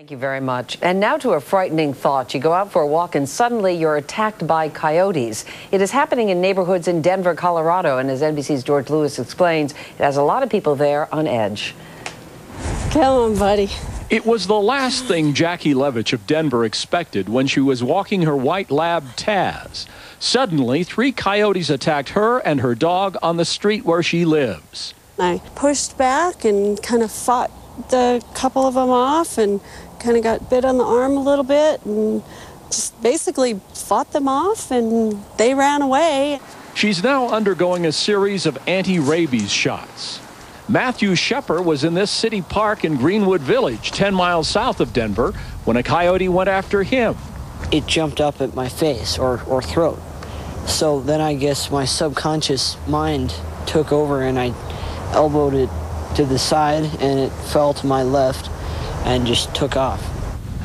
Thank you very much. And now to a frightening thought. You go out for a walk and suddenly you're attacked by coyotes. It is happening in neighborhoods in Denver, Colorado. And as NBC's George Lewis explains, it has a lot of people there on edge. Come on, buddy. It was the last thing Jackie Levitch of Denver expected when she was walking her white lab Taz. Suddenly, three coyotes attacked her and her dog on the street where she lives. I pushed back and kind of fought the couple of them off and kind of got bit on the arm a little bit and just basically fought them off and they ran away. She's now undergoing a series of anti-rabies shots. Matthew Shepper was in this city park in Greenwood Village, 10 miles south of Denver, when a coyote went after him. It jumped up at my face or, or throat. So then I guess my subconscious mind took over and I elbowed it to the side and it fell to my left and just took off.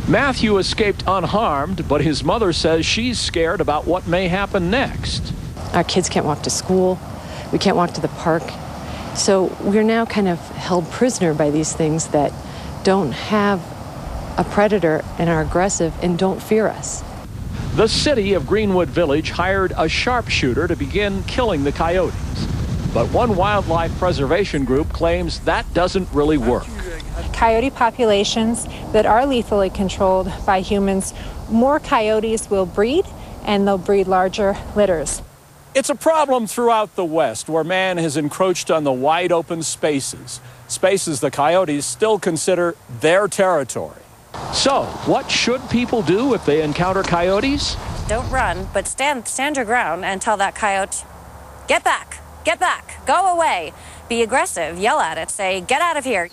Matthew escaped unharmed, but his mother says she's scared about what may happen next. Our kids can't walk to school. We can't walk to the park. So we're now kind of held prisoner by these things that don't have a predator and are aggressive and don't fear us. The city of Greenwood Village hired a sharpshooter to begin killing the coyotes. But one wildlife preservation group claims that doesn't really work coyote populations that are lethally controlled by humans, more coyotes will breed and they'll breed larger litters. It's a problem throughout the West where man has encroached on the wide open spaces, spaces the coyotes still consider their territory. So, what should people do if they encounter coyotes? Don't run, but stand, stand your ground and tell that coyote, get back, get back, go away. Be aggressive, yell at it, say, get out of here.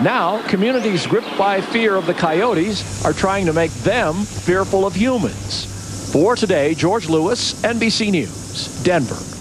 Now, communities gripped by fear of the coyotes are trying to make them fearful of humans. For today, George Lewis, NBC News, Denver.